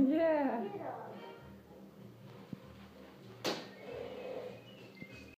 Yeah.